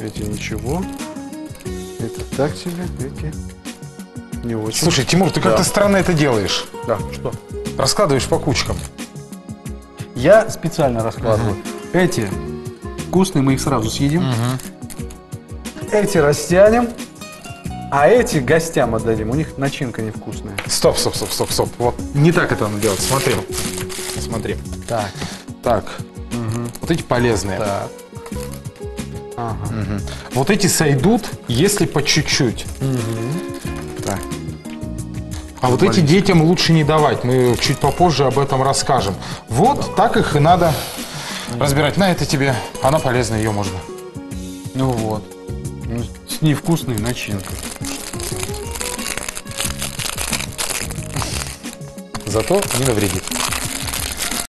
Эти ничего. Это так себе, эти не очень. Слушай, Тимур, ты как-то Да. странно это делаешь. да, что? Раскладываешь по кучкам. Я специально раскладываю. Эти вкусные, мы их сразу съедим. Эти растянем, а эти гостям отдадим. У них начинка невкусная. Стоп, стоп, стоп, стоп, стоп. Вот не так это надо делать. Смотри. Смотри. Так, Так. Вот эти полезные. так. Ага. Вот эти сойдут, если по чуть-чуть. Так. А вот эти детям лучше не давать. Мы чуть попозже об этом расскажем. Вот так их и надо разбирать. На это тебе. Она полезная, ее можно. Ну вот. Ну, С невкусной начинкой. Зато не навредит.